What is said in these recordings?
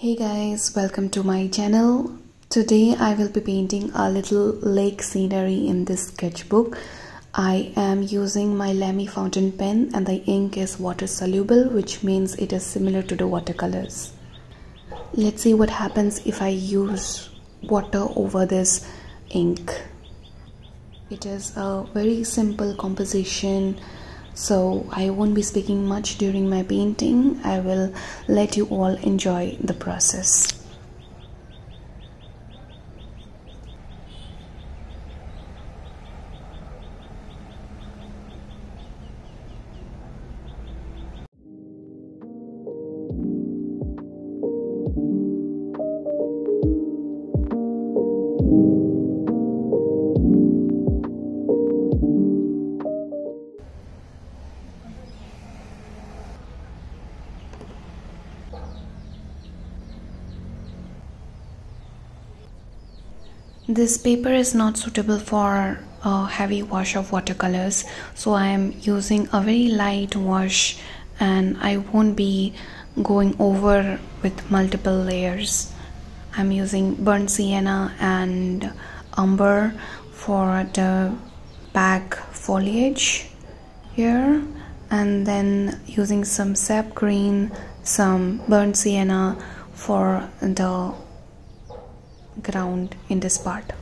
Hey guys, welcome to my channel. Today I will be painting a little lake scenery in this sketchbook. I am using my Lamy fountain pen and the ink is water soluble which means it is similar to the watercolors. Let's see what happens if I use water over this ink. It is a very simple composition so I won't be speaking much during my painting. I will let you all enjoy the process. This paper is not suitable for a heavy wash of watercolors so I am using a very light wash and I won't be going over with multiple layers. I'm using burnt sienna and umber for the back foliage here and then using some sap green, some burnt sienna for the ground in this part.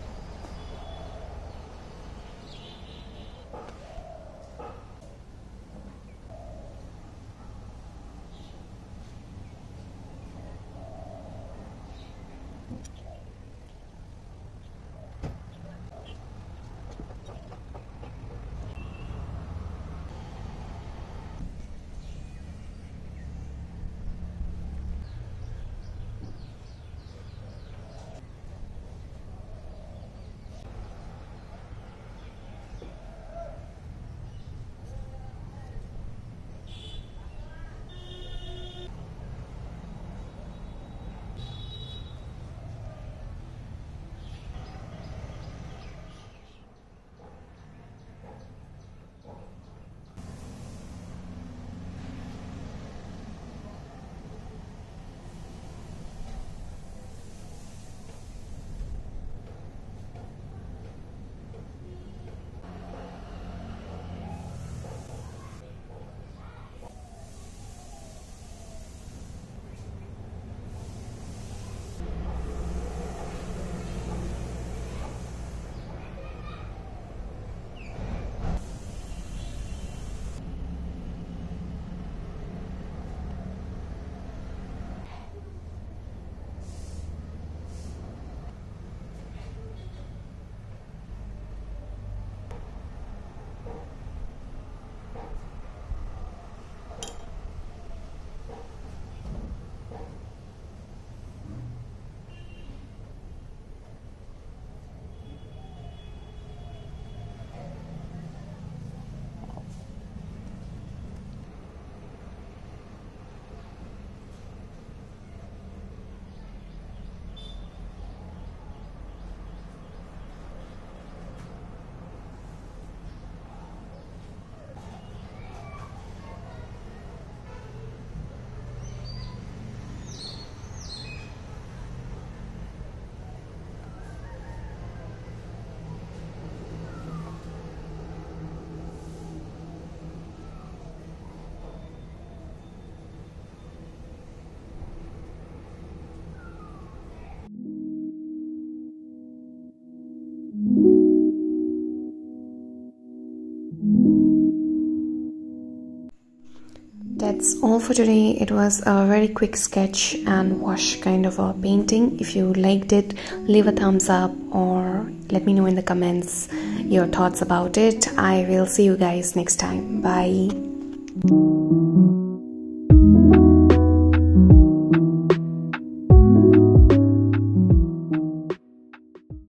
That's all for today. It was a very quick sketch and wash kind of a painting. If you liked it leave a thumbs up or let me know in the comments your thoughts about it. I will see you guys next time. Bye